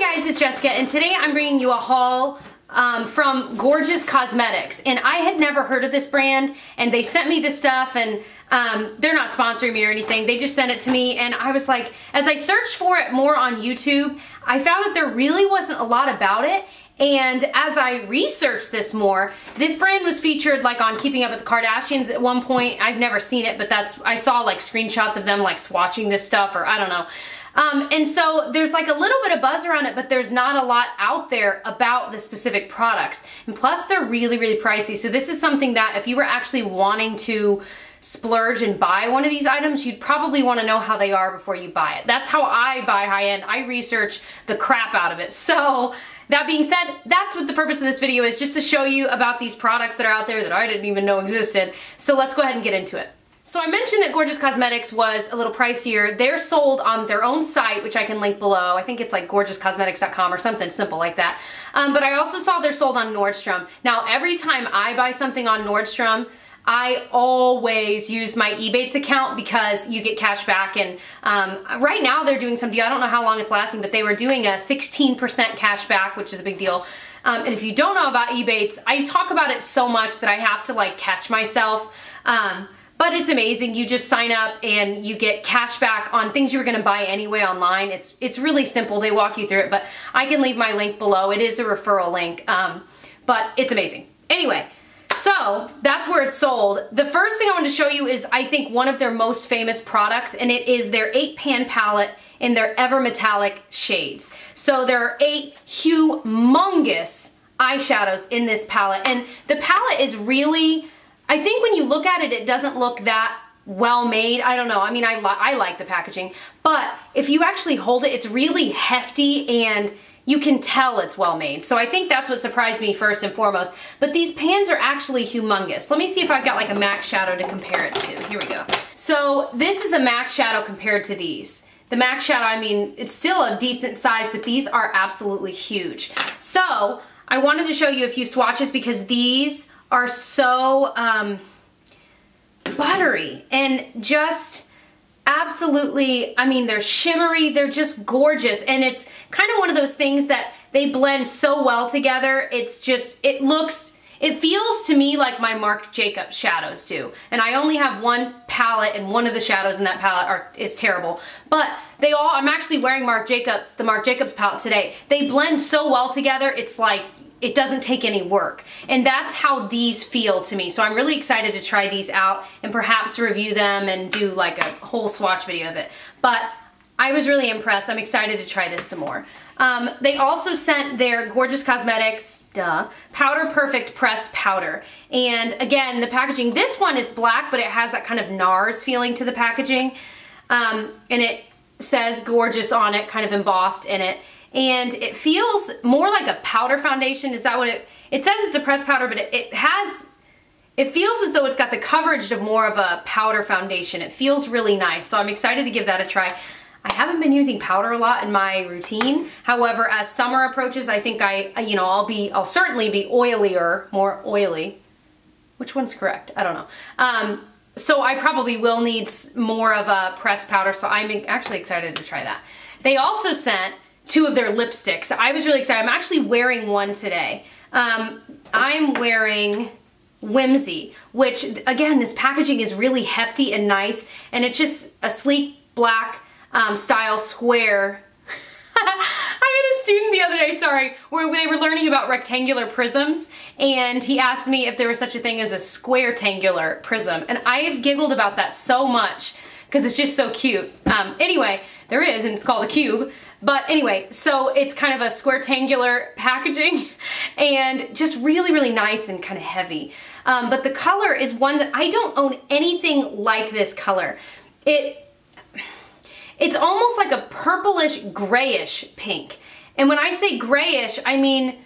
Guys, it's Jessica, and today I'm bringing you a haul um, from Gorgeous Cosmetics. And I had never heard of this brand, and they sent me this stuff, and um, they're not sponsoring me or anything. They just sent it to me, and I was like, as I searched for it more on YouTube, I found that there really wasn't a lot about it, and as I researched this more, this brand was featured like on Keeping Up with the Kardashians at one point. I've never seen it, but that's, I saw like screenshots of them like swatching this stuff or I don't know. Um, and so there's like a little bit of buzz around it, but there's not a lot out there about the specific products. And plus they're really, really pricey. So this is something that if you were actually wanting to splurge and buy one of these items, you'd probably want to know how they are before you buy it. That's how I buy high-end. I research the crap out of it. So that being said, that's what the purpose of this video is, just to show you about these products that are out there that I didn't even know existed. So let's go ahead and get into it. So I mentioned that Gorgeous Cosmetics was a little pricier. They're sold on their own site, which I can link below. I think it's like gorgeouscosmetics.com or something simple like that. Um, but I also saw they're sold on Nordstrom. Now, every time I buy something on Nordstrom, I always use my Ebates account because you get cash back and um, right now they're doing some deal. I don't know how long it's lasting, but they were doing a 16% cash back, which is a big deal. Um, and if you don't know about Ebates, I talk about it so much that I have to like catch myself. Um, but it's amazing. You just sign up and you get cash back on things you were gonna buy anyway online. It's, it's really simple. They walk you through it, but I can leave my link below. It is a referral link, um, but it's amazing. Anyway, so that's where it's sold. The first thing I want to show you is I think one of their most famous products and it is their eight pan palette in their Ever Metallic shades. So there are eight humongous eyeshadows in this palette and the palette is really I think when you look at it, it doesn't look that well made. I don't know. I mean, I, li I like the packaging, but if you actually hold it, it's really hefty and you can tell it's well made. So I think that's what surprised me first and foremost. But these pans are actually humongous. Let me see if I've got like a MAC shadow to compare it to. Here we go. So this is a MAC shadow compared to these. The MAC shadow, I mean, it's still a decent size, but these are absolutely huge. So I wanted to show you a few swatches because these are so um, buttery and just absolutely, I mean, they're shimmery, they're just gorgeous. And it's kind of one of those things that they blend so well together. It's just, it looks, it feels to me like my Marc Jacobs shadows do. And I only have one palette and one of the shadows in that palette are, is terrible. But they all, I'm actually wearing Marc Jacobs, the Marc Jacobs palette today. They blend so well together, it's like it doesn't take any work. And that's how these feel to me. So I'm really excited to try these out and perhaps review them and do like a whole swatch video of it. But I was really impressed. I'm excited to try this some more. Um, they also sent their Gorgeous Cosmetics, duh, Powder Perfect Pressed Powder. And again, the packaging, this one is black, but it has that kind of NARS feeling to the packaging. Um, and it says gorgeous on it, kind of embossed in it and it feels more like a powder foundation. Is that what it, it says it's a pressed powder, but it, it has, it feels as though it's got the coverage of more of a powder foundation. It feels really nice, so I'm excited to give that a try. I haven't been using powder a lot in my routine. However, as summer approaches, I think I, you know, I'll be, I'll certainly be oilier, more oily. Which one's correct? I don't know. Um, so I probably will need more of a pressed powder, so I'm actually excited to try that. They also sent two of their lipsticks. I was really excited. I'm actually wearing one today. Um, I'm wearing Whimsy, which again, this packaging is really hefty and nice, and it's just a sleek black um, style square. I had a student the other day, sorry, where they were learning about rectangular prisms, and he asked me if there was such a thing as a square-tangular prism, and I have giggled about that so much because it's just so cute. Um, anyway, there is, and it's called a cube. But anyway, so it's kind of a square-tangular packaging and just really, really nice and kind of heavy. Um, but the color is one that I don't own anything like this color. It, it's almost like a purplish grayish pink. And when I say grayish, I mean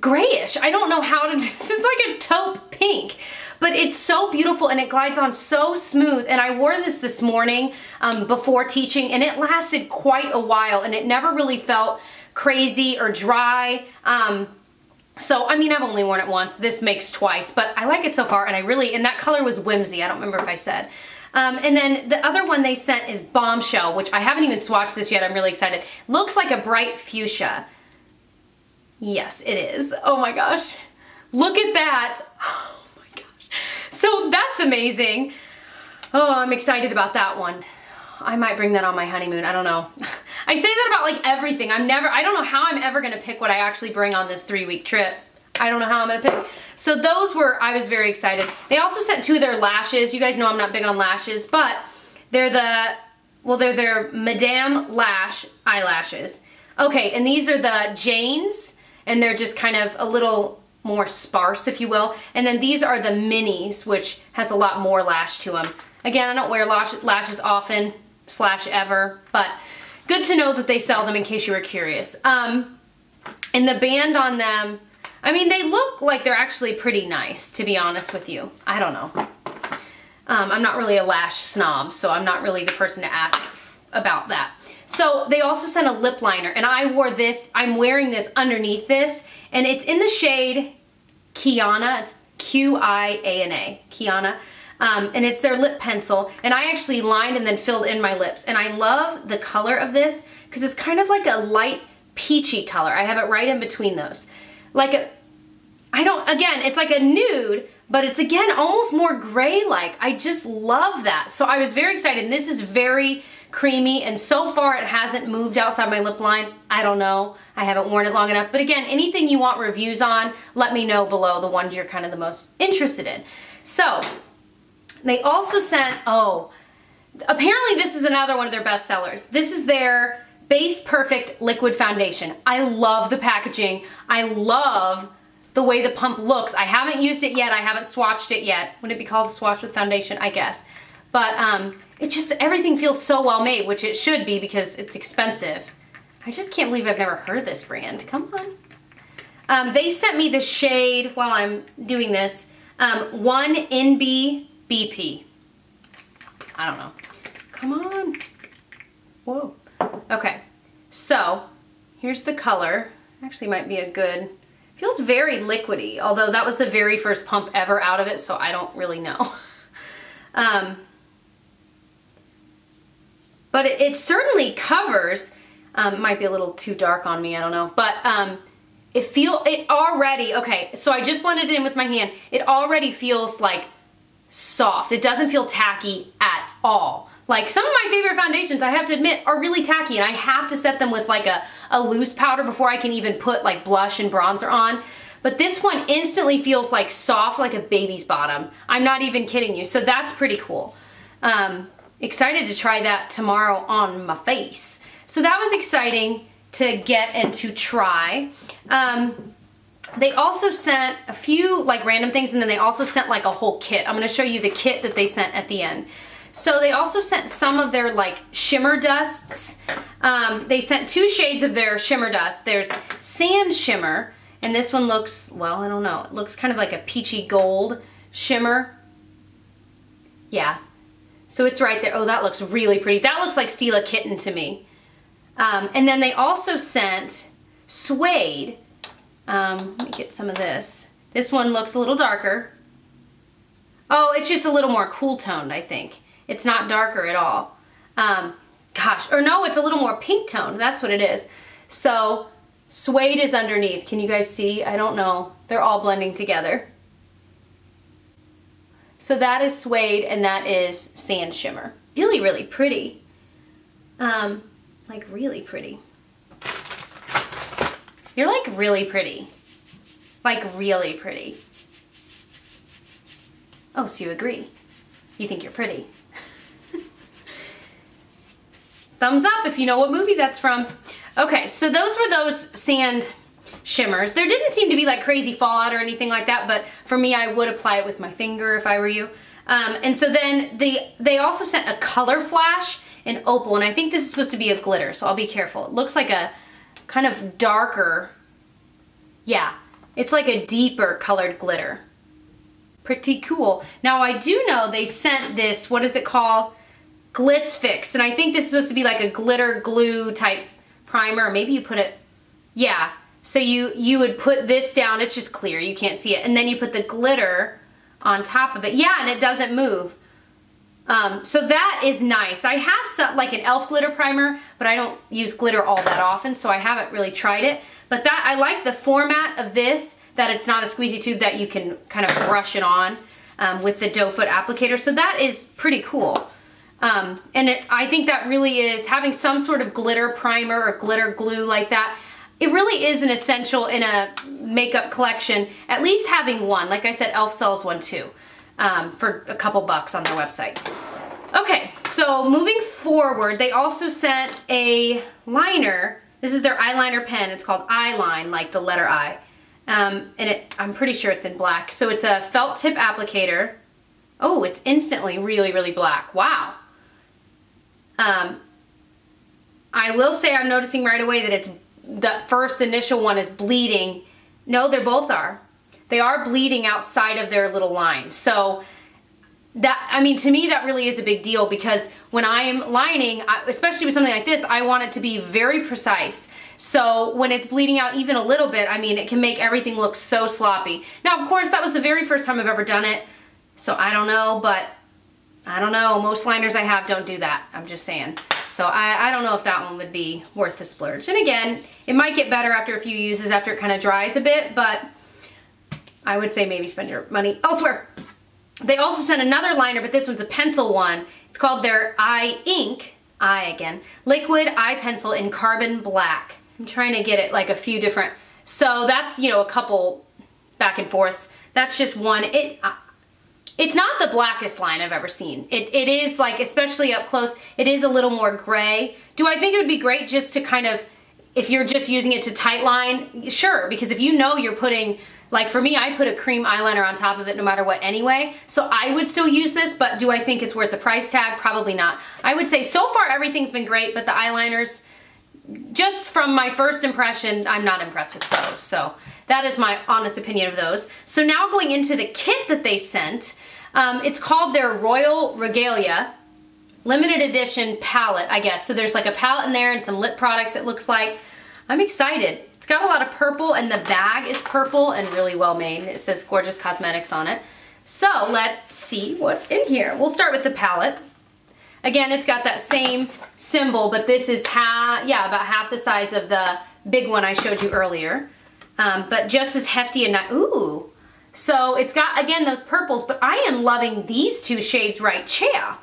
grayish. I don't know how to, it's like a taupe pink but it's so beautiful and it glides on so smooth. And I wore this this morning um, before teaching and it lasted quite a while and it never really felt crazy or dry. Um, so, I mean, I've only worn it once. This makes twice, but I like it so far and I really, and that color was Whimsy. I don't remember if I said. Um, and then the other one they sent is Bombshell, which I haven't even swatched this yet. I'm really excited. Looks like a bright fuchsia. Yes, it is. Oh my gosh. Look at that. That's amazing. Oh, I'm excited about that one. I might bring that on my honeymoon. I don't know. I say that about like everything. I'm never, I don't know how I'm ever gonna pick what I actually bring on this three week trip. I don't know how I'm gonna pick. So those were, I was very excited. They also sent two of their lashes. You guys know I'm not big on lashes, but they're the, well, they're their Madame Lash eyelashes. Okay, and these are the Janes, and they're just kind of a little more sparse, if you will. And then these are the minis, which has a lot more lash to them. Again, I don't wear lash lashes often, slash ever, but good to know that they sell them in case you were curious. Um, and the band on them, I mean, they look like they're actually pretty nice, to be honest with you. I don't know. Um, I'm not really a lash snob, so I'm not really the person to ask about that. So they also sent a lip liner, and I wore this, I'm wearing this underneath this, and it's in the shade Qiana. It's Q-I-A-N-A, Qiana. Um, and it's their lip pencil. And I actually lined and then filled in my lips. And I love the color of this because it's kind of like a light peachy color. I have it right in between those. Like a, I don't, again, it's like a nude, but it's again almost more gray-like. I just love that. So I was very excited. And this is very creamy and so far it hasn't moved outside my lip line. I don't know. I haven't worn it long enough. But again, anything you want reviews on, let me know below the ones you're kind of the most interested in. So they also sent, oh, apparently this is another one of their best sellers. This is their Base Perfect Liquid Foundation. I love the packaging. I love the way the pump looks. I haven't used it yet. I haven't swatched it yet. Would it be called a swatch with foundation? I guess. But um, it just, everything feels so well made, which it should be because it's expensive. I just can't believe I've never heard of this brand. Come on. Um, they sent me the shade while I'm doing this. Um, one NB BP. I don't know. Come on. Whoa. Okay, so here's the color. Actually might be a good, feels very liquidy, although that was the very first pump ever out of it, so I don't really know. um, but it, it, certainly covers, um, might be a little too dark on me, I don't know, but um, it feel, it already, okay, so I just blended it in with my hand. It already feels like soft. It doesn't feel tacky at all. Like some of my favorite foundations, I have to admit, are really tacky and I have to set them with like a, a loose powder before I can even put like blush and bronzer on. But this one instantly feels like soft like a baby's bottom. I'm not even kidding you. So that's pretty cool. Um, excited to try that tomorrow on my face. So that was exciting to get and to try. Um, they also sent a few like random things and then they also sent like a whole kit. I'm gonna show you the kit that they sent at the end. So they also sent some of their like shimmer dusts. Um, they sent two shades of their shimmer dust. There's sand shimmer and this one looks, well, I don't know. It looks kind of like a peachy gold shimmer. Yeah. So it's right there. Oh, that looks really pretty. That looks like Stila Kitten to me. Um, and then they also sent suede um, let me get some of this. This one looks a little darker. Oh, it's just a little more cool toned, I think. It's not darker at all. Um, gosh, or no, it's a little more pink toned. That's what it is. So suede is underneath. Can you guys see? I don't know. They're all blending together. So that is suede and that is sand shimmer. Really, really pretty. Um, like really pretty. You're like really pretty. Like really pretty. Oh, so you agree. You think you're pretty. Thumbs up if you know what movie that's from. Okay, so those were those sand shimmers. There didn't seem to be like crazy fallout or anything like that, but for me, I would apply it with my finger if I were you. Um, and so then the, they also sent a color flash in opal, and I think this is supposed to be a glitter, so I'll be careful. It looks like a kind of darker, yeah, it's like a deeper colored glitter. Pretty cool. Now I do know they sent this, what is it called? Glitz Fix, and I think this is supposed to be like a glitter glue type primer, maybe you put it, yeah. So you, you would put this down, it's just clear, you can't see it, and then you put the glitter on top of it. Yeah, and it doesn't move. Um, so that is nice. I have some, like an e.l.f. glitter primer, but I don't use glitter all that often, so I haven't really tried it. But that I like the format of this, that it's not a squeezy tube that you can kind of brush it on um, with the doe foot applicator. So that is pretty cool. Um, and it, I think that really is having some sort of glitter primer or glitter glue like that. It really is an essential in a makeup collection, at least having one. Like I said, e.l.f. sells one too um, for a couple bucks on their website. Okay, so moving forward, they also sent a liner. This is their eyeliner pen. It's called I-Line, like the letter I. Um, and it, I'm pretty sure it's in black. So it's a felt tip applicator. Oh, it's instantly really, really black. Wow. Um, I will say I'm noticing right away that it's the first initial one is bleeding. No, they both are they are bleeding outside of their little line. So that, I mean, to me, that really is a big deal because when I am lining, especially with something like this, I want it to be very precise. So when it's bleeding out even a little bit, I mean, it can make everything look so sloppy. Now, of course, that was the very first time I've ever done it. So I don't know, but I don't know. Most liners I have don't do that. I'm just saying. So I, I don't know if that one would be worth the splurge. And again, it might get better after a few uses after it kind of dries a bit, but I would say maybe spend your money elsewhere. They also sent another liner, but this one's a pencil one. It's called their Eye Ink, eye again, liquid eye pencil in carbon black. I'm trying to get it like a few different, so that's, you know, a couple back and forths. That's just one. It, it's not the blackest line I've ever seen. It, it is like, especially up close, it is a little more gray. Do I think it would be great just to kind of, if you're just using it to tight line? Sure, because if you know you're putting like for me, I put a cream eyeliner on top of it no matter what anyway. So I would still use this, but do I think it's worth the price tag? Probably not. I would say so far everything's been great, but the eyeliners, just from my first impression, I'm not impressed with those. So that is my honest opinion of those. So now going into the kit that they sent, um, it's called their Royal Regalia limited edition palette, I guess. So there's like a palette in there and some lip products it looks like. I'm excited. It's got a lot of purple and the bag is purple and really well made. It says Gorgeous Cosmetics on it. So let's see what's in here. We'll start with the palette. Again, it's got that same symbol, but this is half, yeah, about half the size of the big one I showed you earlier. Um, but just as hefty and, not, ooh. So it's got, again, those purples, but I am loving these two shades right here.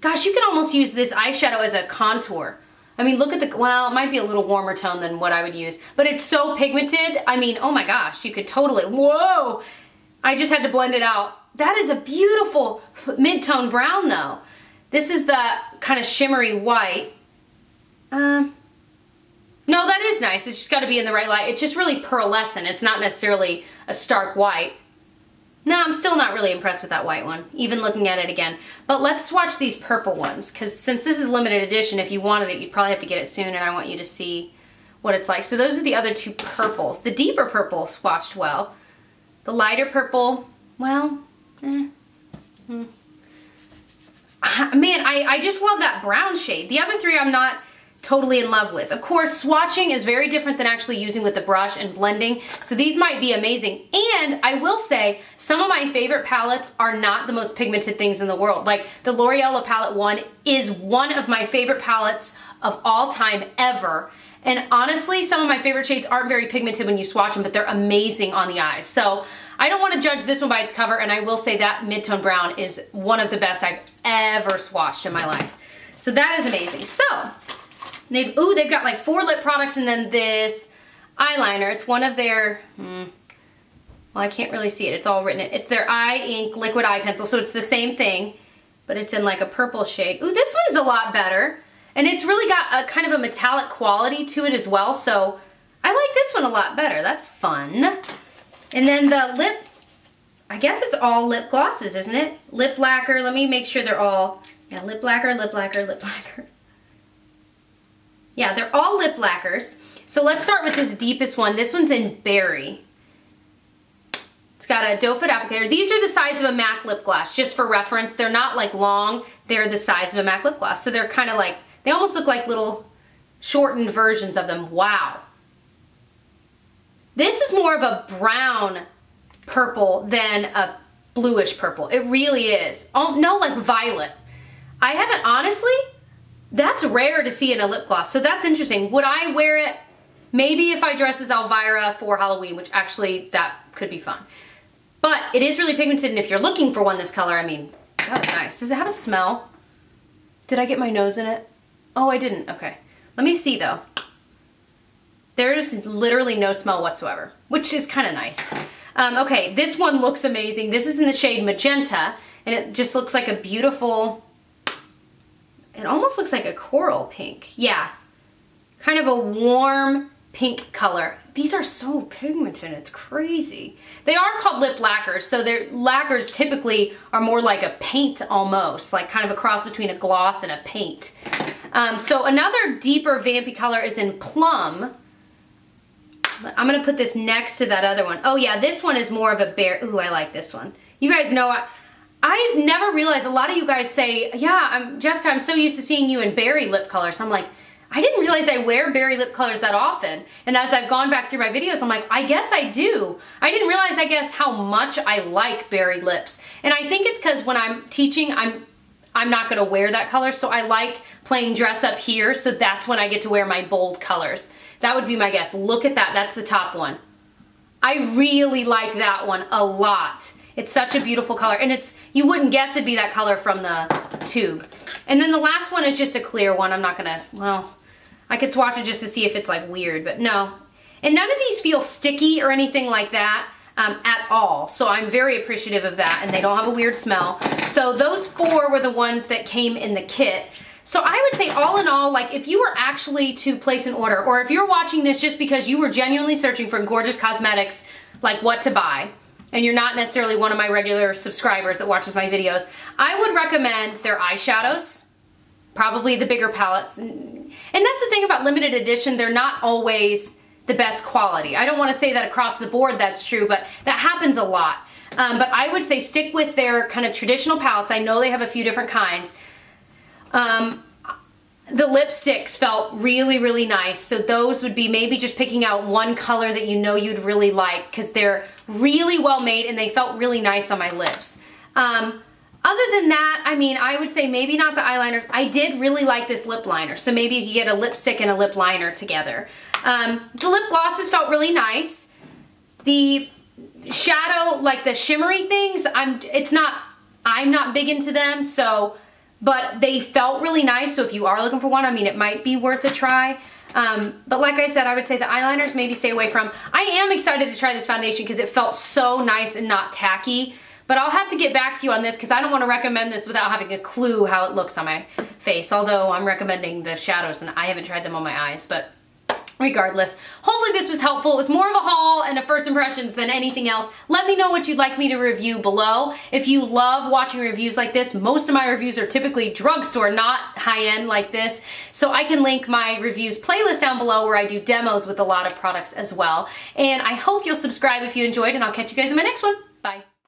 Gosh, you can almost use this eyeshadow as a contour. I mean, look at the, well, it might be a little warmer tone than what I would use, but it's so pigmented. I mean, oh my gosh, you could totally, whoa. I just had to blend it out. That is a beautiful mid-tone brown though. This is the kind of shimmery white. Um, no, that is nice. It's just got to be in the right light. It's just really pearlescent. It's not necessarily a stark white. No, I'm still not really impressed with that white one, even looking at it again. But let's swatch these purple ones, because since this is limited edition, if you wanted it, you'd probably have to get it soon, and I want you to see what it's like. So those are the other two purples. The deeper purple swatched well. The lighter purple, well, eh. Hmm. Man, I, I just love that brown shade. The other three I'm not totally in love with. Of course, swatching is very different than actually using with the brush and blending, so these might be amazing. And I will say, some of my favorite palettes are not the most pigmented things in the world. Like the L'Oreal Palette 1 is one of my favorite palettes of all time ever. And honestly, some of my favorite shades aren't very pigmented when you swatch them, but they're amazing on the eyes. So I don't want to judge this one by its cover, and I will say that mid-tone brown is one of the best I've ever swatched in my life. So that is amazing. So They've, ooh, they've got like four lip products and then this eyeliner. It's one of their, hmm, well, I can't really see it. It's all written. It's their eye ink liquid eye pencil. So it's the same thing, but it's in like a purple shade. Ooh, this one's a lot better. And it's really got a kind of a metallic quality to it as well. So I like this one a lot better. That's fun. And then the lip, I guess it's all lip glosses, isn't it? Lip lacquer. Let me make sure they're all, yeah, lip lacquer, lip lacquer, lip lacquer. Yeah, they're all lip lacquers. So let's start with this deepest one. This one's in Berry. It's got a doe foot applicator. These are the size of a MAC lip gloss, just for reference. They're not like long, they're the size of a MAC lip gloss. So they're kind of like, they almost look like little shortened versions of them. Wow. This is more of a brown purple than a bluish purple. It really is. Oh, no, like violet. I haven't, honestly, that's rare to see in a lip gloss, so that's interesting. Would I wear it maybe if I dress as Elvira for Halloween, which actually that could be fun. But it is really pigmented, and if you're looking for one this color, I mean, that nice. Does it have a smell? Did I get my nose in it? Oh, I didn't. Okay. Let me see, though. There's literally no smell whatsoever, which is kind of nice. Um, okay, this one looks amazing. This is in the shade Magenta, and it just looks like a beautiful, it almost looks like a coral pink. Yeah, kind of a warm pink color. These are so pigmented, it's crazy. They are called lip lacquers, so their lacquers typically are more like a paint almost, like kind of a cross between a gloss and a paint. Um, so another deeper vampy color is in Plum. I'm gonna put this next to that other one. Oh yeah, this one is more of a bear. Ooh, I like this one. You guys know I, I've never realized a lot of you guys say, yeah, I'm Jessica, I'm so used to seeing you in berry lip colors. I'm like, I didn't realize I wear berry lip colors that often. And as I've gone back through my videos, I'm like, I guess I do. I didn't realize, I guess, how much I like berry lips. And I think it's because when I'm teaching, I'm I'm not gonna wear that color, so I like playing dress up here, so that's when I get to wear my bold colors. That would be my guess. Look at that, that's the top one. I really like that one a lot. It's such a beautiful color, and it's you wouldn't guess it'd be that color from the tube. And then the last one is just a clear one. I'm not gonna, well, I could swatch it just to see if it's like weird, but no. And none of these feel sticky or anything like that um, at all. So I'm very appreciative of that and they don't have a weird smell. So those four were the ones that came in the kit. So I would say all in all, like if you were actually to place an order or if you're watching this just because you were genuinely searching for gorgeous cosmetics, like what to buy, and you're not necessarily one of my regular subscribers that watches my videos, I would recommend their eyeshadows probably the bigger palettes. And that's the thing about limited edition, they're not always the best quality. I don't want to say that across the board that's true, but that happens a lot. Um, but I would say stick with their kind of traditional palettes. I know they have a few different kinds. Um, the lipsticks felt really, really nice. So those would be maybe just picking out one color that you know you'd really like because they're really well made and they felt really nice on my lips. Um, other than that, I mean, I would say maybe not the eyeliners. I did really like this lip liner, so maybe you could get a lipstick and a lip liner together. Um, the lip glosses felt really nice. The shadow, like the shimmery things, I'm. it's not, I'm not big into them, so, but they felt really nice, so if you are looking for one, I mean, it might be worth a try. Um, but like I said, I would say the eyeliners maybe stay away from. I am excited to try this foundation because it felt so nice and not tacky. But I'll have to get back to you on this because I don't want to recommend this without having a clue how it looks on my face. Although I'm recommending the shadows and I haven't tried them on my eyes. But regardless, hopefully this was helpful. It was more of a haul and a first impressions than anything else. Let me know what you'd like me to review below. If you love watching reviews like this, most of my reviews are typically drugstore, not high-end like this. So I can link my reviews playlist down below where I do demos with a lot of products as well. And I hope you'll subscribe if you enjoyed and I'll catch you guys in my next one.